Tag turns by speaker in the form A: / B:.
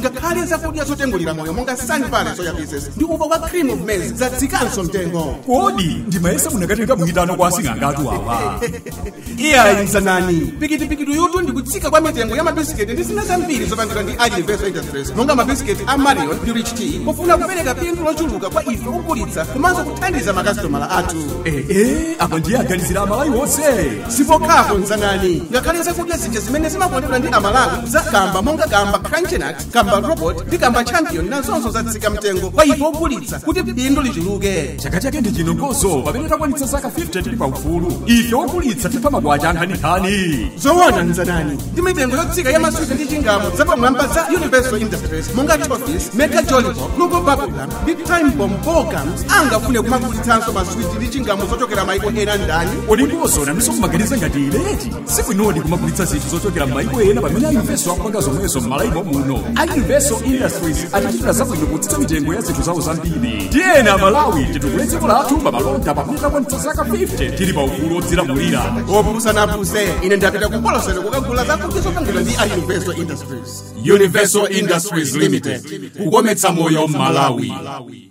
A: ngakhale zakudya zotengolira moyo monga sun pale soya business ndi ubo wa cream of mas zatsikanso mtengo
B: kodi ndimayese munakatenga muitano kwa asingangatu wawa
A: iye ayenza nani pikitipikitu yutu ndikutsika kwa mitengo ya amabhisiketi ndisina zambiri zopangira ndi adiveso industries monga mabhisiketi a marion purich tea pofuna kupereka pindu lochuluka kwa ife ogulitsa komanso kuthandiza makasitomala athu
B: ee eh, eh apa ndiye aganizira amalawi wonse
A: sipokhako mzanani ngakhale zakudya zija zimene zimakondedwa ndi amalawi za kamba monga kamba crunchinut kamba robot ndi kamba champion nazonso zatsika mtengo kwa ife ogulitsa kuti phindu lichuluke
B: chaka chake ndi chinongozo pamene takwanitsa zaka 50 tili paufulu ife ogulitsa tipha mabwacha anthanikhani
A: zoona mzanani ndi mitengo yotsika Sige yama suze ni jingamo Zepo mwamba za universal industries Munga chofis, meka jolly bo Lugo babula, big time bomb program Anga kune kumakuli tanso mazuzi ni jingamo Zoto kira maiko ena ndani
B: Olimpo zona, miso kumagariza nga dile Siku ino wadi kumakuli tanso mazuzi Zoto kira maiko ena ba Mina universal wakwaga zomu yeso malaibo muno A universal industries Atatila zapo ino kutita mitengu ya zetu zao zambini Diena Malawi, jitu kulezi kula hatumba Malonda, papita wantosaka 50 Tiri ba ukuro
A: zira murira Obusa na buse, ine ndapita kukula Sero kukakula zaku, kiso kandila kupitia Universal Industries.
B: Universal Industries Limited, Limited. moyo Malawi. Malawi.